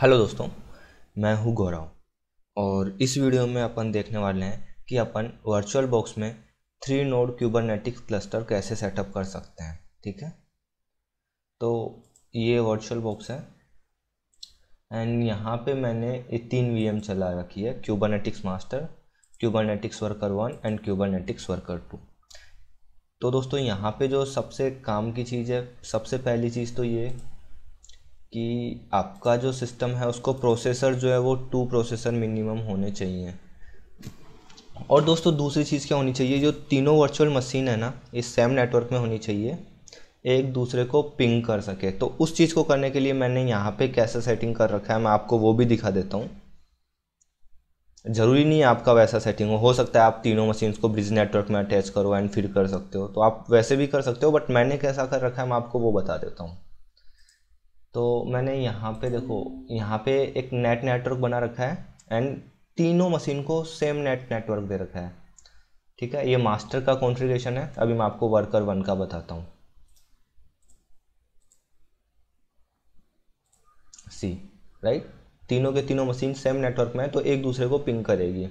Hello दोस्तों, मैं हूँ गौरव। और इस वीडियो में अपन देखने वाले हैं कि अपन वर्चुअल बॉक्स में थ्री नोड क्यूबरनेटिक्स क्लस्टर कैसे सेटअप कर सकते हैं, ठीक है? तो ये वर्चुअल बॉक्स है। एंड यहाँ पे मैंने ये तीन वीएम चला रखी है Kubernetes master Kubernetes worker one and Kubernetes worker two तो दोस्तों, यहाँ पे जो सबसे काम की चीज़ है, सबसे पहली चीज़ तो ये कि आपका जो सिस्टम है, उसको प्रोसेसर जो है, वो टू प्रोसेसर मिनिमम होने चाहिए। और दोस्तों, दूसरी चीज़ क्या होनी चाहिए? जो तीनों वर्चुअल मशीन है ना, इस सेम नेटवर्क में होनी चाहिए। एक दूसरे को पिंग कर सके। तो उस चीज़ को करने के लिए मैंने यहाँ पे कैसे सेटिंग कर रखा है, मैं आपको वो भी दिखा देता हूँ। ज़रूरी नहीं है आपका वैसा सेटिंग हो। हो सकता है आप तीनों मशीन्स को ब्रिज नेटवर्क में अटैच करो एंड फिर कर सकते हो। तो आप वैसे भी कर सकते हो बट मैंने कैसा कर रखा है, मैं आपको वो बता देता हूँ। तो मैंने यहाँ पे देखो, यहाँ पे एक नेट नेटवर्क बना रखा है एंड तीनों मशीन को सेम नेट नेटवर्क दे रखा है। ठीक है? ये मास्टर का कॉन्फ़िगरेशन है। अभी मैं आपको वर्कर वन का बताता हूँ। सी राइट तीनों के तीनों मशीन सेम नेटवर्क में है तो एक दूसरे को पिंग करेगी।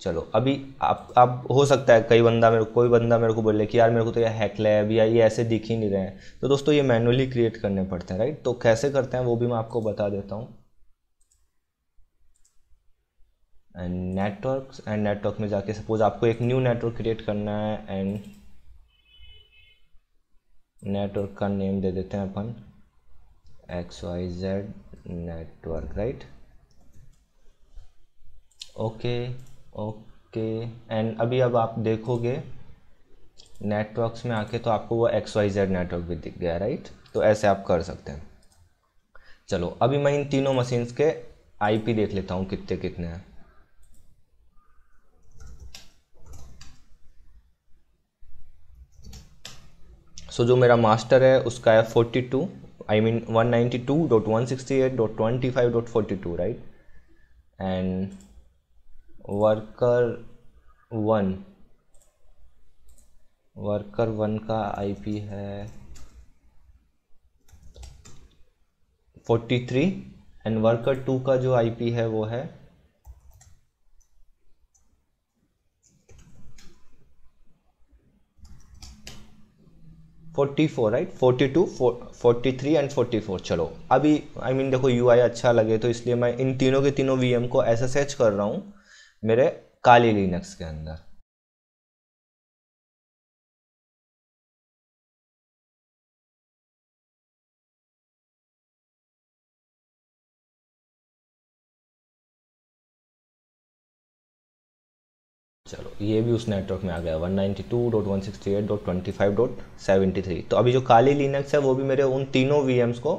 चलो, अभी आप आप, हो सकता है कई बंदा मेरे, कोई बंदा मेरे को बोले कि यार मेरे को तो ये हैक लैब या ये ऐसे दिख ही नहीं रहे हैं। तो दोस्तों ये मैनुअली क्रिएट करने पड़ते हैं राइट तो कैसे करते हैं वो भी मैं आपको बता देता हूँ। एंड नेटवर्क एंड नेटवर्क में जाके सपोज़ आपको एक न्यू नेटवर्क क्रिएट करना है एंड नेटवर्क का नेम दे देते हैं अपन। X Y Z network right okay okay and अभी अब आप देखोगे नेटवर्क्स में आके तो आपको वो एक्स वाई जेड नेटवर्क भी दिख गया राइट तो ऐसे आप कर सकते हैं। चलो अभी मैं इन तीनों मशीन्स के आईपी देख लेता हूँ कितने कितने हैं। सो so, जो मेरा मास्टर है उसका है forty two I mean one ninety two dot one sixty eight dot twenty five dot forty two right and worker one. Worker one का आईपी है। Forty three and worker two का जो IP है वो है। Forty four right forty two forty three and forty four चलो अभी I I mean mean, देखो यू आई अच्छा लगे तो इसलिए मैं इन तीनों के तीनों वी एम को ऐसे सर्च कर रहा हूँ। मेरे काली लिनक्स के अंदर। चलो, ये भी उस नेटवर्क में आ गया 192.168.25.73 तो अभी जो काली लिनक्स है, वो भी मेरे उन तीनों वीएम्स को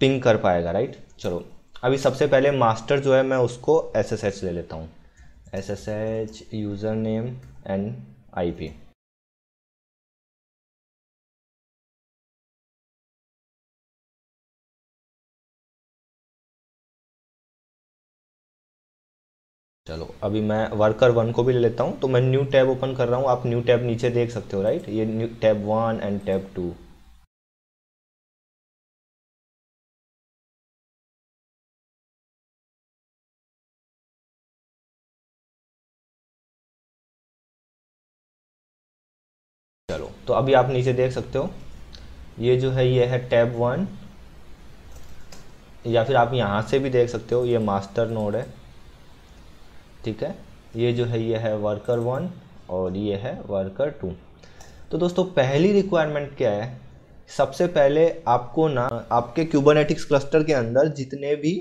पिंग कर पाएगा राइट चलो अभी सबसे पहले मास्टर जो है, मैं उसको एस एस एच ले लेता हूँ। S S H username and I P चलो, अभी मैं वर्कर वन को भी ले लेता हूँ। तो मैं न्यू टैब ओपन कर रहा हूँ। आप न्यू टैब नीचे देख सकते हो राइट ये new tab one and tab two तो अभी आप नीचे देख सकते हो। ये जो है, ये है टैब वन। या फिर आप यहाँ से भी देख सकते हो, ये मास्टर नोड है। ठीक है? ये जो है, ये है वर्कर वन और ये है वर्कर टू। तो दोस्तों, पहली रिक्वायरमेंट क्या है? सबसे पहले आपको ना, आपके क्यूबरनेटिक्स क्लस्टर के अंदर जितने भी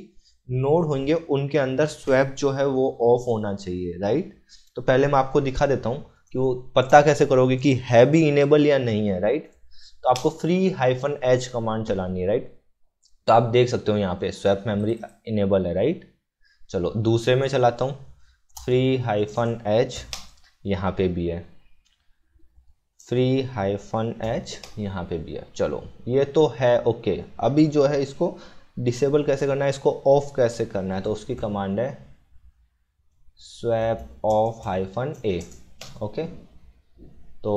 नोड होंगे, उनके अंदर स्वैप जो है, वो ऑफ़ होना चाहिए राइट तो पहले मैं आपको दिखा देता हूँ। कि वो पता कैसे करोगे कि है भी इनेबल या नहीं है राइट तो आपको फ्री हाइफन एच कमांड चलानी है राइट तो आप देख सकते हो यहाँ पे स्वैप मेमोरी इनेबल है राइट चलो, दूसरे में चलाता हूँ। फ्री हाइफन एच यहाँ पे भी है। फ्री हाइफन एच यहाँ पे भी है। चलो, ये तो है ओके अभी जो है इसको डिसेबल कैसे करना है? इसको ऑफ़ कैसे करना है? तो उसकी कमांड है swap off hyphen A okay तो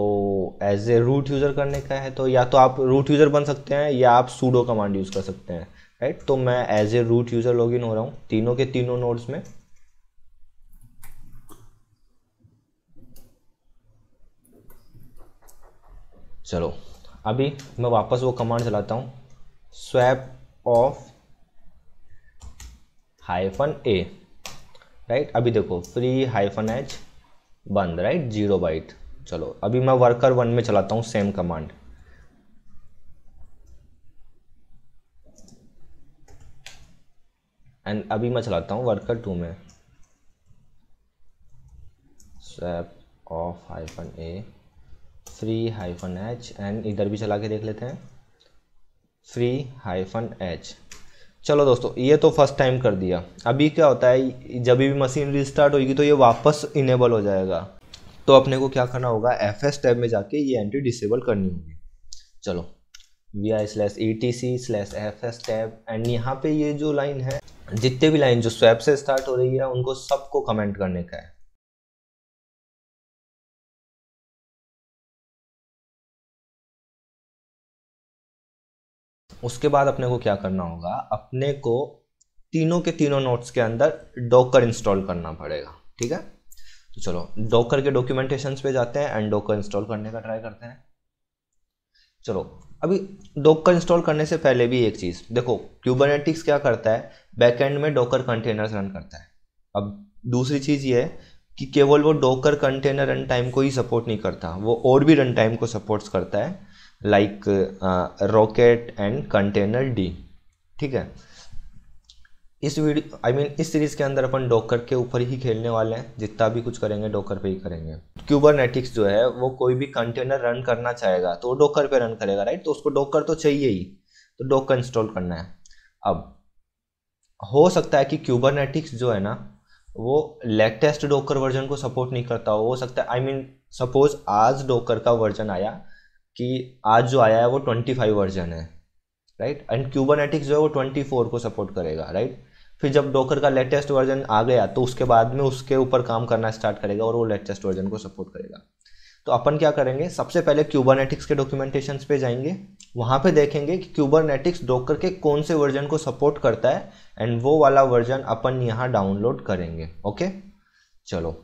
एज ए रूट यूज़र करने का है तो या तो आप रूट यूज़र बन सकते हैं, या आप सूडो कमांड यूज़ कर सकते हैं राइट तो मैं as a root user login हो रहा हूँ, तीनों के तीनों नोड्स में। चलो, अभी मैं वापस वो कमांड चलाता हूँ swap off hyphen A right अभी देखो फ्री हाइफन एच बंद राइट ज़ीरो बाइट चलो, अभी मैं वर्कर वन में चलाता हूँ सेम कमांड एंड अभी मैं चलाता हूँ वर्कर टू में. Swap off hyphen A free hyphen H and इधर भी चला के देख लेते हैं. फ्री हाइफन एच चलो दोस्तों, ये तो फ़र्स्ट टाइम कर दिया। अभी क्या होता है, जब भी मशीन रिस्टार्ट होगी तो ये वापस इनेबल हो जाएगा। तो अपने को क्या करना होगा एफ़ एस टैब में जाके ये एंट्री डिसेबल करनी होगी। चलो V I slash E T C slash F S tab and यहाँ पे ये जो लाइन है, जितने भी लाइन जो स्वैप से स्टार्ट हो रही है, उनको सबको कमेंट करने का है। उसके बाद अपने को क्या करना होगा? अपने को तीनों के तीनों नोट्स के अंदर डॉकर इंस्टॉल करना पड़ेगा, ठीक है? तो चलो डॉकर के डॉक्यूमेंटेशन पे जाते हैं एंड डॉकर इंस्टॉल करने का ट्राई करते हैं। चलो, अभी डॉकर इंस्टॉल करने से पहले भी एक चीज़, देखो क्यूबरनेटिक्स क्या करता है? बैकएंड में डॉकर कंटेनर्स रन करता है। अब दूसरी चीज़ ये है कि केवल वो डॉकर कंटेनर रन टाइम को ही सपोर्ट नहीं करता, वो और भी रन टाइम को सपोर्ट्स करता है। Like rocket and container D ठीक है? इस video I I mean mean, इस सीरीज़ के अंदर अपन डॉकर के ऊपर ही खेलने वाले हैं। जितना भी कुछ करेंगे डॉकर पे ही करेंगे। क्यूबरनेटिक्स जो है वो कोई भी कंटेनर रन करना चाहेगा तो वो डॉकर पे रन करेगा राइट तो उसको डॉकर तो चाहिए ही। तो डॉकर इंस्टॉल करना है। अब हो सकता है कि क्यूबरनेटिक्स जो है ना वो लेटेस्ट डॉकर वर्जन को सपोर्ट नहीं करता हो। सकता है आई मीन सपोज़ आज डॉकर का वर्जन आया कि आज जो आया है वो ट्वेंटी फाइव वर्जन है राइट एंड क्यूबरनेटिक्स जो है वो ट्वेंटी फोर को सपोर्ट करेगा राइट फिर जब डोकर का लेटेस्ट वर्जन आ गया तो उसके बाद में उसके ऊपर काम करना स्टार्ट करेगा और वो लेटेस्ट वर्जन को सपोर्ट करेगा। तो अपन क्या करेंगे, सबसे पहले क्यूबरनेटिक्स के डॉक्यूमेंटेशन पे जाएँगे, वहाँ पे देखेंगे कि क्यूबरनेटिक्स डोकर के कौन से वर्जन को सपोर्ट करता है एंड वो वाला वर्जन अपन यहाँ डाउनलोड करेंगे ओके चलो।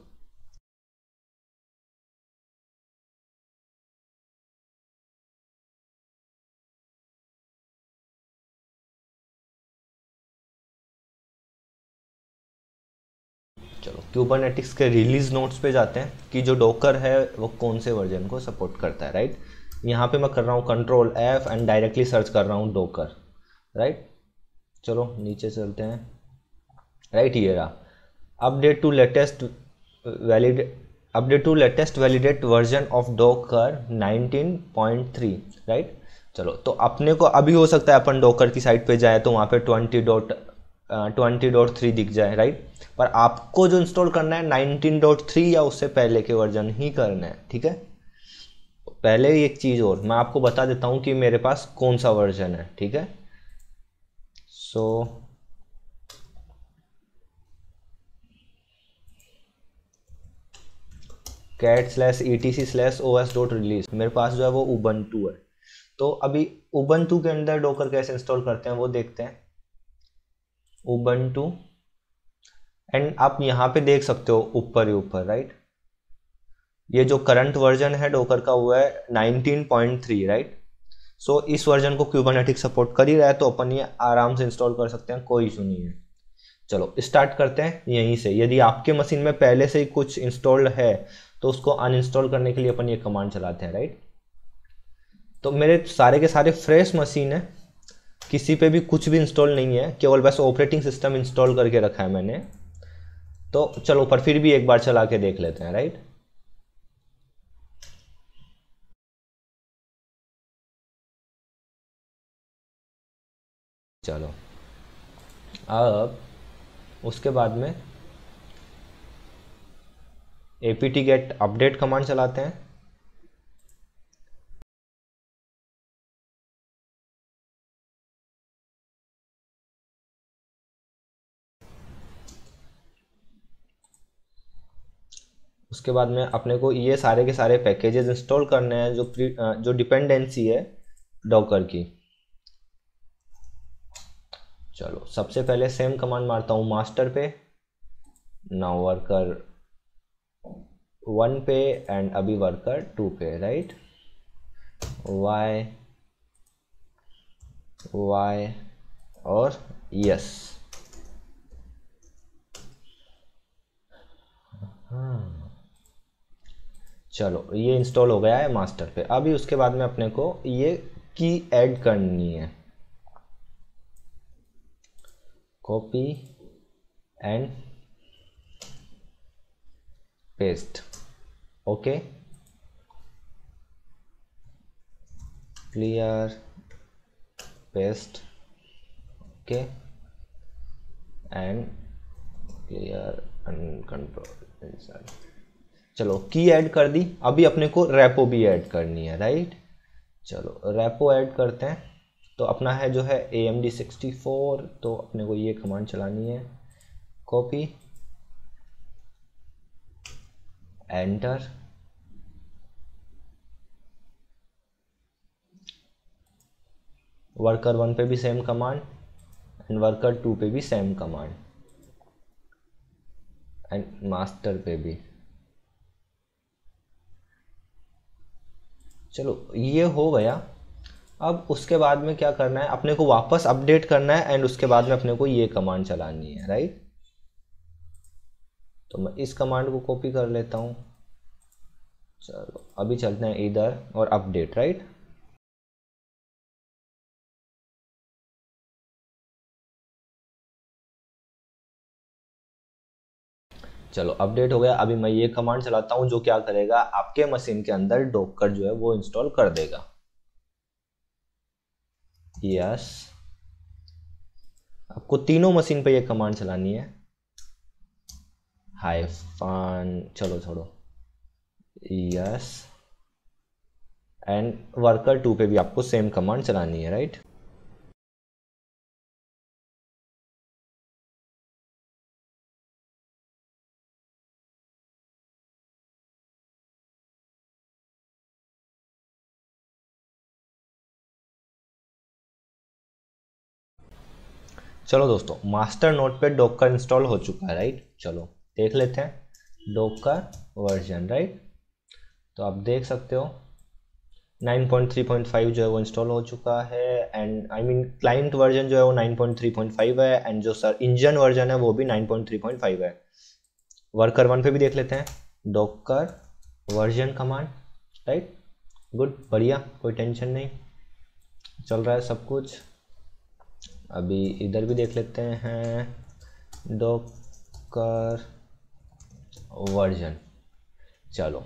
क्यूबरनेटिक्स के रिलीज़ नोट्स पे जाते हैं कि जो डॉकर है, वो कौन से वर्जन को सपोर्ट करता है राइट यहाँ पे मैं कर रहा हूँ control F and directly search कर रहा हूँ डोकर राइट चलो, नीचे चलते हैं। राइट ये रहा update to latest valid update to latest validate version of Docker 19.3 right चलो तो अपने को अभी हो सकता है अपन डोकर की साइट पे जाए तो वहाँ पे twenty dot twenty dot three दिख जाए राइट पर आपको जो इंस्टॉल करना है नाइनटीन डॉट थ्री या उससे पहले के वर्जन ही करना है, ठीक है? पहले एक चीज़ और, मैं आपको बता देता हूँ कि मेरे पास कौन सा वर्जन है, ठीक है? So cat slash E T C slash O S dot release मेरे पास जो है वो उबन टू है। तो अभी उबन टू के अंदर डोकर कैसे इंस्टॉल करते हैं वो देखते हैं। टू एंड आप यहाँ पे देख सकते हो ऊपर ही ऊपर राइट ये जो करंट वर्जन है डोकर का, वो है 19.3 राइट सो इस वर्जन को क्यूबरनेटिक सपोर्ट कर ही रहा है तो अपन ये आराम से इंस्टॉल कर सकते हैं, कोई इशू नहीं है। चलो स्टार्ट करते हैं, यहीं से। यदि आपके मशीन में पहले से ही कुछ इंस्टॉल्ड है तो उसको अनइंस्टॉल करने के लिए अपन ये कमांड चलाते हैं राइट तो मेरे सारे के सारे फ्रेश मशीन है किसी पे भी कुछ भी इंस्टॉल नहीं है, केवल बस ऑपरेटिंग सिस्टम इंस्टॉल करके रखा है मैंने। तो चलो, पर फिर भी एक बार चला के देख लेते हैं राइट चलो। अब उसके बाद में A T get update command चलाते हैं। उसके बाद में अपने को ये सारे के सारे पैकेजेस इंस्टॉल करने हैं जो प्री जो डिपेंडेंसी है डॉकर की। चलो, सबसे पहले सेम कमांड मारता हूँ मास्टर पे। नाउ वर्कर वन पे एंड अभी वर्कर टू पे राइट वाई वाई और यस चलो, ये इंस्टॉल हो गया है मास्टर पे। अभी उसके बाद में अपने को ये की ऐड करनी है। Copy and paste okay clear paste okay and clear uncontrol चलो की ऐड कर दी। अभी अपने को रेपो भी ऐड करनी है राइट चलो रेपो ऐड करते हैं। तो अपना है जो है A M D sixty four तो अपने को ये कमांड चलानी है। कॉपी एंटर वर्कर वन पे भी same command and worker two पे भी सेम कमांड एंड मास्टर पे भी। चलो, ये हो गया। अब उसके बाद में क्या करना है? अपने को वापस अपडेट करना है एंड उसके बाद में अपने को ये कमांड चलानी है राइट तो मैं इस कमांड को कॉपी कर लेता हूँ। चलो, अभी चलते हैं इधर और अपडेट राइट चलो अपडेट हो गया। अभी मैं ये कमांड चलाता हूँ, जो क्या करेगा, आपके मशीन के अंदर डॉकर जो है, वो इंस्टॉल कर देगा। यस आपको तीनों मशीन पे ये कमांड चलानी है। हाइफन चलो, छोड़ो। यस एंड वर्कर टू पे भी आपको सेम कमांड चलानी है राइट चलो दोस्तों मास्टर नोट पे डॉकर इंस्टॉल हो चुका है राइट चलो, देख लेते हैं। डॉकर वर्जन राइट तो आप देख सकते हो 9.3.5 जो है वो इंस्टॉल हो चुका है and I mean client version जो है वो 9.3.5 है एंड जो सर इंजन वर्जन है वो भी 9.3.5 है। वर्कर वन पे भी देख लेते हैं। Docker version command right good बढ़िया, कोई टेंशन नहीं। चल रहा है सब कुछ। अभी इधर भी देख लेते हैं। Docker version. चलो।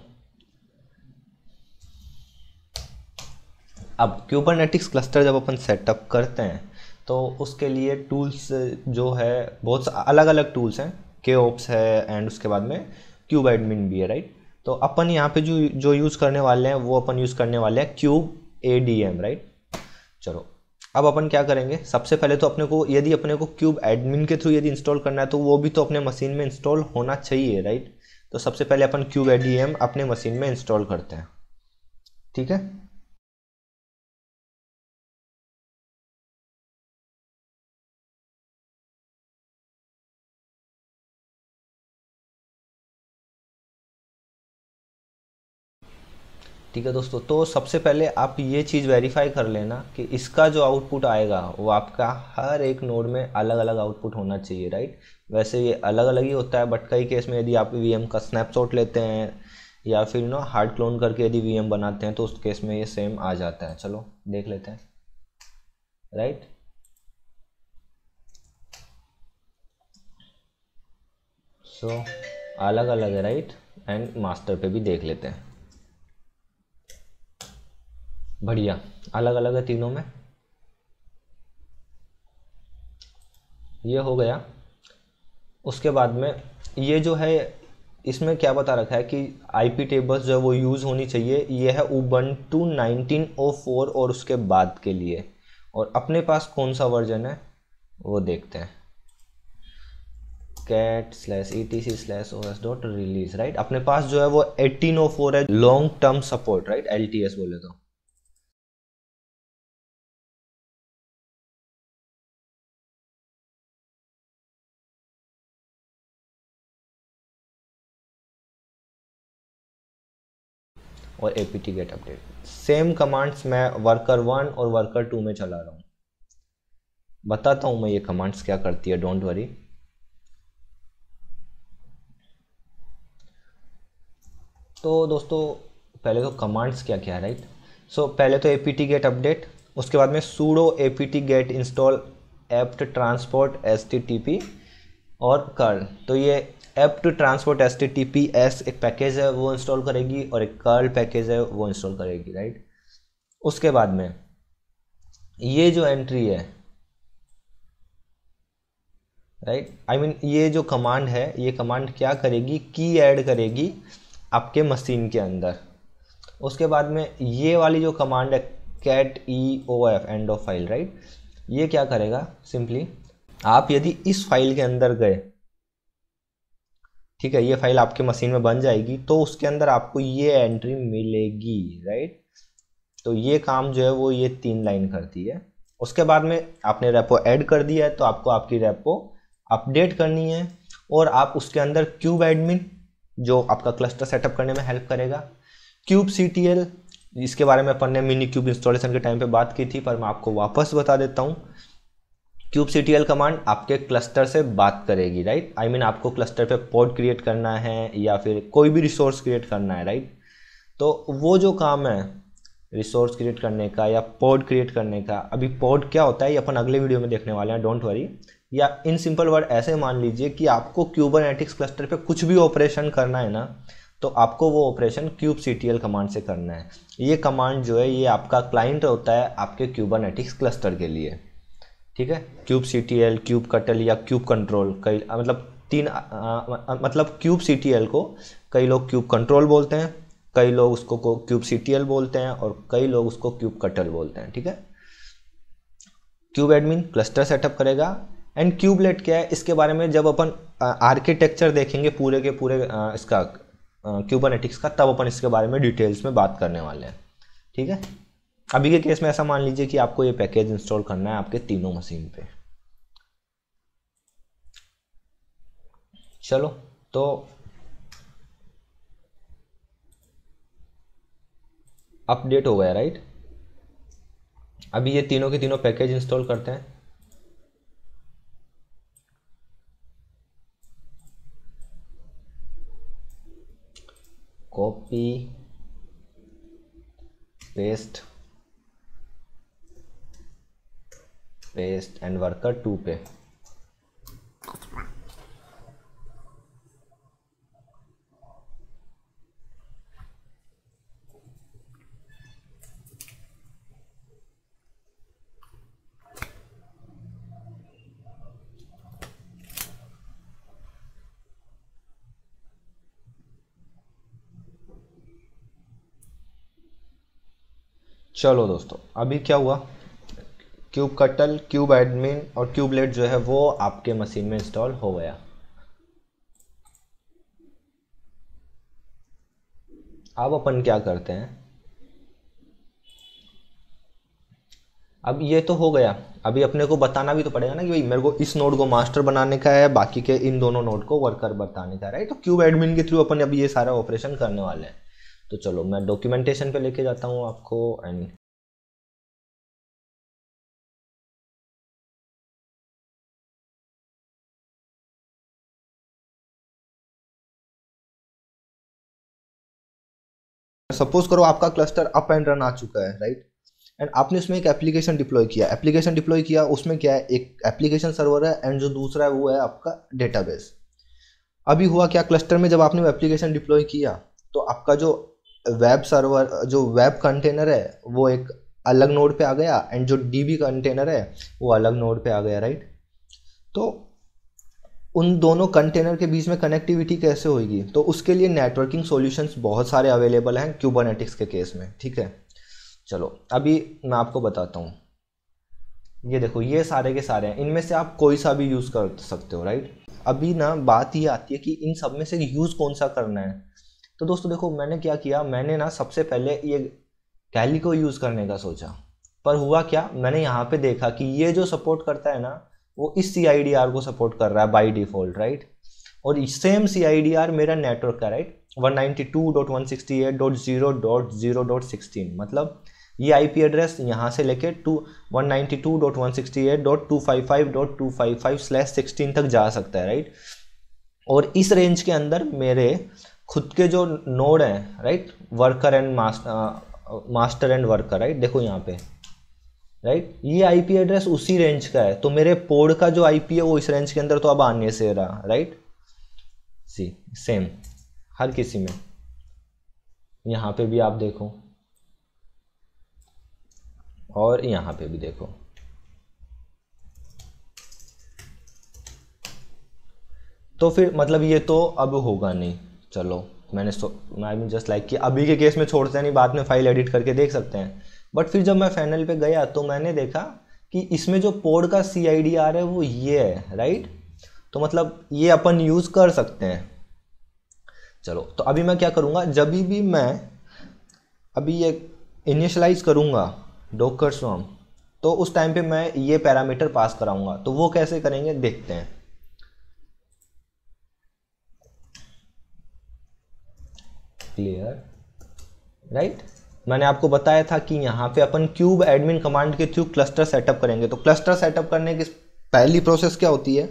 अब क्यूबरनेटिक्स क्लस्टर जब अपन सेटअप करते हैं तो उसके लिए टूल्स जो है, बहुत अलग अलग टूल्स हैं। के ओप्स है एंड उसके बाद में क्यूब एडमिन भी है राइट तो अपन यहाँ पे जो जो यूज़ करने वाले हैं, वो अपन यूज़ करने वाले हैं kube A D M right चलो। अब अपन क्या करेंगे? सबसे पहले तो अपने को, यदि अपने को क्यूब एडमिन के थ्रू यदि इंस्टॉल करना है तो वो भी तो अपने मशीन में इंस्टॉल होना चाहिए, राइट? तो सबसे पहले अपन क्यूब एडीएम अपने मशीन में इंस्टॉल करते हैं। ठीक है? ठीक है दोस्तों? तो सबसे पहले आप ये चीज़ वेरीफाई कर लेना कि इसका जो आउटपुट आएगा वो आपका हर एक नोड में अलग अलग आउटपुट होना चाहिए राइट वैसे ये अलग अलग ही होता है बट कई केस में यदि आप वीएम का स्नैपशॉट लेते हैं या फिर ना हार्ड क्लोन करके यदि वीएम बनाते हैं तो उस केस में ये सेम आ जाता है। चलो देख लेते हैं। राइट सो so, अलग अलग है राइट एंड मास्टर पे भी देख लेते हैं। बढ़िया। अलग अलग है तीनों में। ये हो गया। उसके बाद में ये जो है, इसमें क्या बता रखा है कि आईपी टेबल्स जो है वो यूज़ होनी चाहिए। ये है ऊबन टू नाइनटीन ओ फोर और उसके बाद के लिए। और अपने पास कौन सा वर्जन है, वो देखते हैं। Cat slash E T C slash O S dot release right अपने पास जो है वो एटीन ओ फोर है long term support right L T S बोले तो। और A P T get update same commands मैं वर्कर वन और वर्कर टू में चला रहा हूँ। बताता हूँ मैं ये कमांड्स क्या करती है डोंट वरी तो दोस्तों, पहले तो कमांड्स क्या क्या है राइट सो पहले तो A P T get update उसके बाद में sudo A P T get install apt transport S T T P और कर्ल तो ये apt transport S T T P S एक पैकेज है, वो इंस्टॉल करेगी और एक कर्ल पैकेज है, वो इंस्टॉल करेगी राइट उसके बाद में, ये जो एंट्री है राइट आई मीन ये जो कमांड है, ये कमांड क्या करेगी? की ऐड करेगी आपके मशीन के अंदर। उसके बाद में, ये वाली जो कमांड है cat E O F end of file right ये क्या करेगा? सिंपली आप यदि इस फ़ाइल के अंदर गए ठीक है, ये फ़ाइल आपके मशीन में बन जाएगी तो उसके अंदर आपको ये एंट्री मिलेगी राइट तो ये काम जो है वो ये तीन लाइन करती है। उसके बाद में आपने रेपो ऐड कर दिया है तो आपको आपकी रेपो अपडेट करनी है और आप उसके अंदर क्यूब एडमिन जो आपका क्लस्टर सेटअप करने में हेल्प करेगा। क्यूब सी इसके बारे में अपन ने मिनी क्यूब इंस्टॉलेशन के टाइम पे बात की थी, पर मैं आपको वापस बता देता हूँ। क्यूब सीटीएल कमांड आपके क्लस्टर से बात करेगी राइट आई मीन आपको क्लस्टर पे पोर्ट क्रिएट करना है या फिर कोई भी रिसोर्स क्रिएट करना है राइट तो वो जो काम है रिसोर्स क्रिएट करने का या पोर्ट क्रिएट करने का, अभी पोर्ट क्या होता है, ये अपन अगले वीडियो में देखने वाले हैं डोंट वरी या इन सिंपल वर्ड ऐसे मान लीजिए कि आपको क्यूबरनेटिक्स क्लस्टर पे कुछ भी ऑपरेशन करना है ना तो आपको वो ऑपरेशन क्यूब सी कमांड से करना है. ये कमांड जो है, ये आपका क्लाइंट होता है आपके क्यूबरनेटिक्स क्लस्टर के लिए. ठीक है? Kube C T L kube cuttle या क्यूब कंट्रोल कई मतलब तीन आ, मतलब क्यूब सी टी एल को कई लोग क्यूब कंट्रोल बोलते हैं कई लोग उसको को क्यूब सी टी एल बोलते हैं और कई लोग उसको क्यूब कटल बोलते हैं ठीक है? क्यूब एडमिन क्लस्टर सेटअप करेगा एंड क्यूबलेट क्या है? इसके बारे में जब अपन आर्किटेक्चर देखेंगे पूरे के पूरे आ, इसका क्यूबरनेटिक्स का तब अपन इसके बारे में डिटेल्स में बात करने वाले हैं ठीक है? अभी के केस में ऐसा मान लीजिए कि आपको ये पैकेज इंस्टॉल करना है आपके तीनों मशीन पे। चलो तो अपडेट हो गया राइट अभी ये तीनों के तीनों पैकेज इंस्टॉल करते हैं। Copy paste paste and worker two पे चलो दोस्तों अभी क्या हुआ? क्यूब कटल, क्यूब एडमिन और क्यूबलेट जो है वो आपके मशीन में इंस्टॉल हो गया। अब अपन क्या करते हैं? अब ये तो हो गया। अभी अपने को बताना भी तो पड़ेगा ना कि भाई मेरे को इस नोड को मास्टर बनाने का है, बाकी के इन दोनों नोड को वर्कर बताने का राइट तो क्यूब एडमिन के थ्रू अपन अभी ये सारा ऑपरेशन करने वाले हैं। तो चलो मैं डॉक्यूमेंटेशन पे लेके जाता हूँ आपको एंड सपोज़ करो आपका क्लस्टर अप एंड रन आ चुका है राइट एंड आपने उसमें एक एप्लीकेशन डिप्लॉय किया। एप्लीकेशन डिप्लॉय किया, उसमें क्या है? एक एप्लीकेशन सर्वर है एंड जो दूसरा है, वो है आपका डेटाबेस अभी हुआ क्या क्लस्टर में जब आपने वो एप्लीकेशन डिप्लॉय किया तो आपका जो वेब सर्वर जो वेब कंटेनर है, वो एक अलग नोड पे आ गया एंड जो डीबी कंटेनर है, वो अलग नोड पे आ गया राइट तो उन दोनों कंटेनर के बीच में कनेक्टिविटी कैसे होगी? तो उसके लिए नेटवर्किंग सॉल्यूशंस बहुत सारे अवेलेबल हैं क्यूबरनेटिक्स के केस में, ठीक है? चलो, अभी मैं आपको बताता हूँ। ये देखो, ये सारे के सारे हैं। इनमें से आप कोई सा भी यूज़ कर सकते हो राइट अभी ना बात ये आती है कि इन सब में से यूज़ कौन सा करना है? तो दोस्तों देखो, मैंने क्या किया? मैंने ना सबसे पहले ये कैली को यूज़ करने का सोचा। पर हुआ क्या? मैंने यहाँ पे देखा कि ये जो सपोर्ट करता है ना वो इस सीआईडीआर को सपोर्ट कर रहा है बाई डिफ़ॉल्ट राइट और सेम सीआईडीआर मेरा नेटवर्क का राइट 192.168.0.0.16 मतलब ये आईपी एड्रेस यहाँ से लेके to one ninety two dot one sixty eight dot two five five dot two five five slash sixteen तक जा सकता है राइट और इस रेंज के अंदर मेरे खुद के जो नोड हैं right worker and master and worker right देखो यहाँ पे। राइट ये आईपी एड्रेस उसी रेंज का है। तो मेरे पोड का जो आईपी है, वो इस रेंज के अंदर तो अब आने से रहा राइट सी सेम हर किसी में। यहाँ पे भी आप देखो। और यहाँ पे भी देखो। तो फिर मतलब ये तो अब होगा नहीं। चलो, मैंने आई मीन जस्ट लाइक कि अभी के केस में छोड़ते नहीं, बाद में फ़ाइल एडिट करके देख सकते हैं। बट फिर जब मैं फाइनल पे गया तो मैंने देखा कि इसमें जो पोड का सी आई डी आर है, वो ये है राइट तो मतलब ये अपन यूज़ कर सकते हैं। चलो तो अभी मैं क्या करूँगा? जब भी मैं अभी ये इनिशलाइज करूँगा डोकर स्वम तो उस टाइम पे मैं ये पैरामीटर पास कराऊँगा। तो वो कैसे करेंगे? देखते हैं। क्लियर राइट मैंने आपको बताया था कि यहाँ पे अपन क्यूब एडमिन कमांड के थ्रू क्लस्टर सेटअप करेंगे। तो क्लस्टर सेटअप करने की पहली प्रोसेस क्या होती है?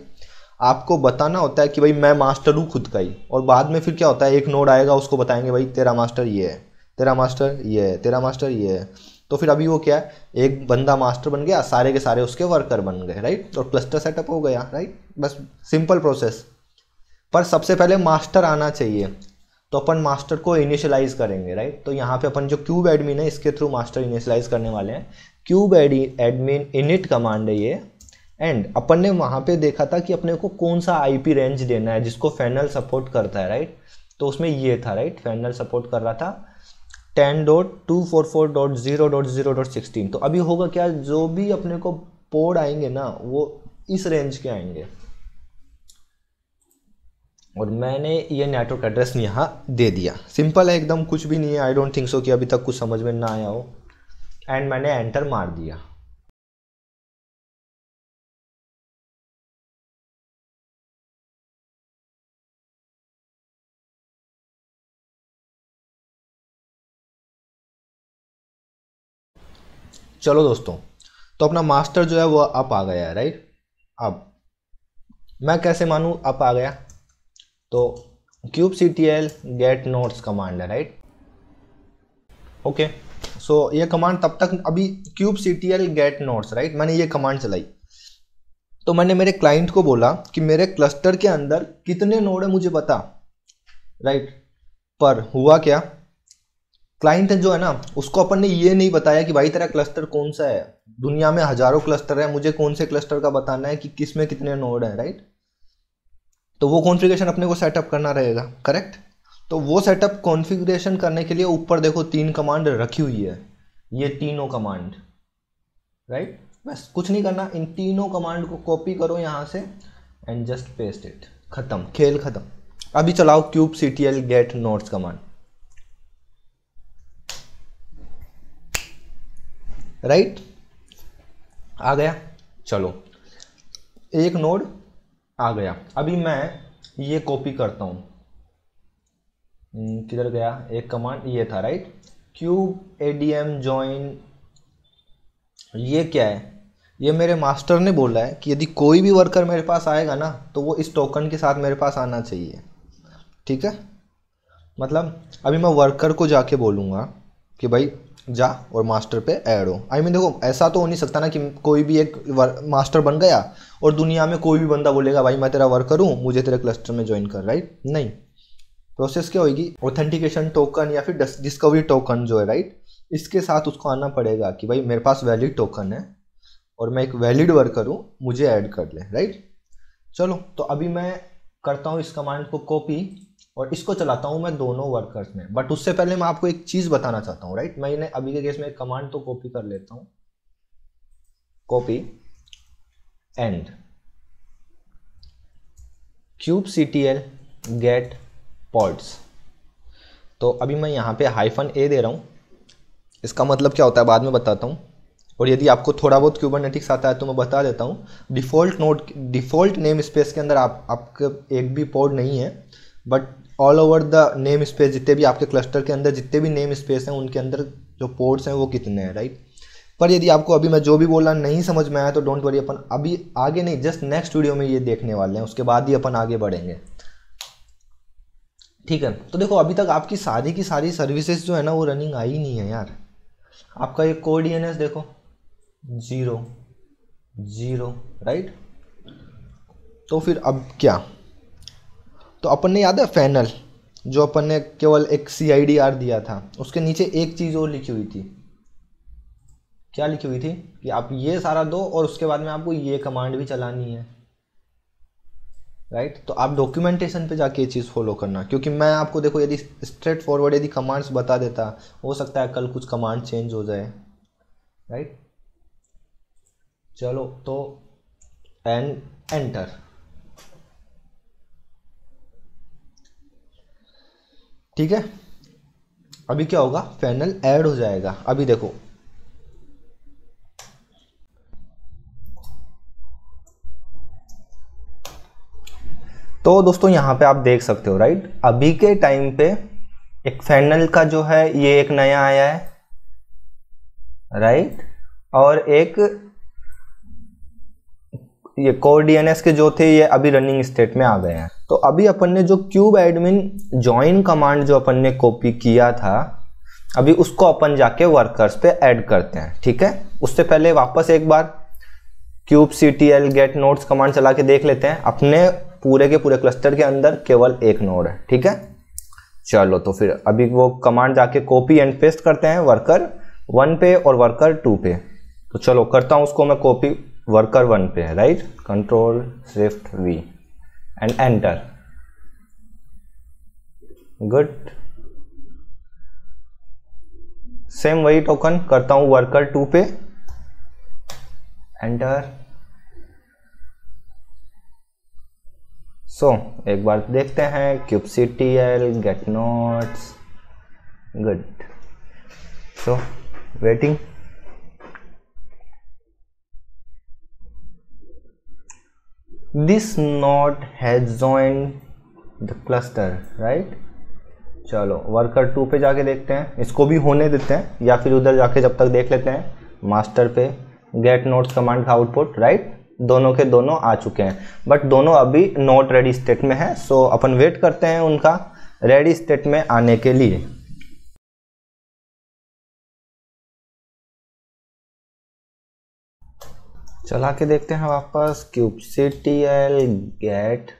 आपको बताना होता है कि भाई मैं मास्टर हूँ खुद का ही। और बाद में फिर क्या होता है? एक नोड आएगा, उसको बताएँगे, भाई तेरा मास्टर ये है, तेरा मास्टर ये है, तेरा मास्टर ये है। तो फिर अभी वो क्या है? एक बंदा मास्टर बन गया, सारे के सारे उसके वर्कर बन गए राइट और क्लस्टर सेटअप हो गया राइट बस सिंपल प्रोसेस। पर सबसे पहले मास्टर आना चाहिए। तो अपन मास्टर को इनिशियलाइज करेंगे राइट तो यहाँ पे अपन जो क्यूब एडमिन है, इसके थ्रू मास्टर इनिशियलाइज करने वाले हैं। क्यूब एडमिन इनिट कमांड है ये। एंड अपन ने वहाँ पे देखा था कि अपने को कौन सा आईपी रेंज देना है, जिसको फैनल सपोर्ट करता है राइट तो उसमें ये था राइट फैनल सपोर्ट कर रहा था। Ten dot two four four dot zero dot zero dot sixteen तो अभी होगा क्या? जो भी अपने को पोड आएँगे ना, वो इस रेंज के आएँगे। और मैंने ये नेटवर्क एड्रेस यहाँ दे दिया। सिंपल है एकदम, कुछ भी नहीं है। आई डोंट थिंक सो कि अभी तक कुछ समझ में ना आया हो। एंड मैंने एंटर मार दिया। चलो दोस्तों तो अपना मास्टर जो है वो अप आ गया है राइट अब मैं कैसे मानूँ अप आ गया? तो kube C T L get nodes command है राइट ओके सो ये कमांड तब तक, अभी kube C T L get nodes right मैंने ये कमांड चलाई। तो मैंने मेरे क्लाइंट को बोला कि मेरे क्लस्टर के अंदर कितने नोड है मुझे बता। राइट पर हुआ क्या? क्लाइंट जो है ना, उसको अपन ने ये नहीं बताया कि भाई तेरा क्लस्टर कौन सा है। दुनिया में हज़ारों क्लस्टर है, मुझे कौन से क्लस्टर का बताना है कि किसमें कितने नोड है राइट तो वो कॉन्फ़िगरेशन अपने को सेटअप करना रहेगा करेक्ट तो वो सेटअप कॉन्फ़िगरेशन करने के लिए ऊपर देखो तीन कमांड रखी हुई है। ये तीनों कमांड राइट बस, कुछ नहीं करना। इन तीनों कमांड को कॉपी करो यहाँ से एंड जस्ट पेस्ट इट खत्म। खेल खत्म। अभी चलाओ kube C T L get nodes command right आ गया। चलो। एक नोड आ गया। अभी मैं ये कॉपी करता हूँ। हम्म, किधर गया? एक कमांड ये था right kube A D M join ये क्या है? ये मेरे मास्टर ने बोला है कि यदि कोई भी वर्कर मेरे पास आएगा ना तो वो इस टोकन के साथ मेरे पास आना चाहिए। ठीक है? मतलब अभी मैं वर्कर को जाके बोलूँगा कि भाई जा और मास्टर पे ऐड हो। आई I मीन mean, देखो ऐसा तो हो नहीं सकता ना कि कोई भी एक मास्टर बन गया और दुनिया में कोई भी बंदा बोलेगा भाई मैं तेरा वर्कर हूँ मुझे तेरे क्लस्टर में ज्वाइन कर राइट नहीं। प्रोसेस क्या होगी ऑथेंटिकेशन टोकन या फिर डिस्कवरी टोकन जो है राइट इसके साथ उसको आना पड़ेगा कि भाई मेरे पास वैलिड टोकन है और मैं एक वैलिड वर्कर हूँ मुझे ऐड कर ले राइट चलो तो अभी मैं करता हूँ इस कमांड को कॉपी और इसको चलाता हूँ मैं दोनों वर्कर्स में। बट उससे पहले मैं आपको एक चीज़ बताना चाहता हूँ राइट मैंने अभी के केस में एक कमांड तो कॉपी कर लेता हूँ। Copy and kube C T L get pods तो अभी मैं यहाँ पे हाइफन ए दे रहा हूँ। इसका मतलब क्या होता है, बाद में बताता हूँ। और यदि आपको थोड़ा बहुत क्यूबरनेटिक्स आता है तो मैं बता देता हूँ। Default note default namespace के अंदर आप, आपका एक भी पोर्ड नहीं है। But all over the namespace जितने भी आपके क्लस्टर के अंदर जितने भी नेम स्पेस हैं, उनके अंदर जो पोर्ट्स हैं, वो कितने हैं राइट पर यदि आपको अभी मैं जो भी बोला नहीं समझ में आया तो डोंट वरी अपन अभी आगे नहीं जस्ट नेक्स्ट वीडियो में ये देखने वाले हैं, उसके बाद ही अपन आगे बढ़ेंगे। ठीक है? तो देखो, अभी तक आपकी सारी की सारी सर्विसेज़ जो है ना, वो रनिंग आई नहीं है यार। आपका ये कोड डी देखो। ज़ीरो ज़ीरो राइट तो फिर अब क्या? तो अपन ने याद है फैनल, जो अपन ने केवल एक सी आई डी आर दिया था, उसके नीचे एक चीज़ और लिखी हुई थी। क्या लिखी हुई थी? कि आप ये सारा दो और उसके बाद में आपको ये कमांड भी चलानी है। Right right? तो आप डॉक्यूमेंटेशन पे जाके ये चीज़ फॉलो करना, क्योंकि मैं आपको देखो यदि स्ट्रेट फॉरवर्ड यदि कमांड्स बता देता, हो सकता है कल कुछ कमांड चेंज हो जाए। Right right? चलो तो एंड एंटर ठीक है? अभी क्या होगा? फैनल ऐड हो जाएगा। अभी देखो। तो दोस्तों, यहाँ पे आप देख सकते हो राइट अभी के टाइम पे एक फैनल का जो है, ये एक नया आया है राइट और एक ये कोर डीएनएस के जो थे, ये अभी रनिंग स्टेट में आ गए हैं। तो अभी अपन ने जो क्यूब एडमिन ज्वाइन कमांड जो अपन ने कॉपी किया था, अभी उसको अपन जाके वर्कर्स पे ऐड करते हैं, ठीक है? उससे पहले वापस एक बार kube C T L get nodes command चला के देख लेते हैं। अपने पूरे के पूरे क्लस्टर के अंदर केवल एक नोड है, ठीक है? चलो तो फिर अभी वो कमांड जाके कॉपी एंड पेस्ट करते हैं वर्कर वन पे और वर्कर टू पे। तो चलो, करता हूँ उसको मैं कॉपी वर्कर वन पे है right control shift V and enter good same वही टोकन करता हूँ वर्कर टू पे. एंटर सो so, एक बार देखते हैं kube C T L get nodes good so waiting this node has joined the cluster, right? चलो वर्कर टू पे जाके देखते हैं। इसको भी होने देते हैं, या फिर उधर जाके जब तक देख लेते हैं मास्टर पे गेट नोट्स कमांड का आउटपुट राइट दोनों के दोनों आ चुके हैं। बट दोनों अभी नोट रेडी स्टेट में है सो अपन वेट करते हैं उनका रेडी स्टेट में आने के लिए। चला के देखते हैं वापस। क्यूबसिटीएल गेट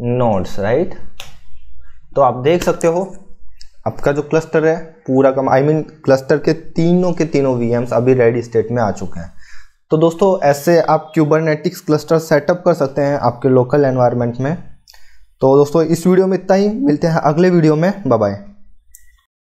नोड्स राइट तो आप देख सकते हो, आपका जो क्लस्टर है, पूरा कम आई मीन क्लस्टर के तीनों के तीनों वीएम्स अभी रेडी स्टेट में आ चुके हैं। तो दोस्तों, ऐसे आप क्यूबरनेटिक्स क्लस्टर सेटअप कर सकते हैं आपके लोकल एनवायरनमेंट में। तो दोस्तों, इस वीडियो में इतना ही। मिलते हैं अगले वीडियो में। बाय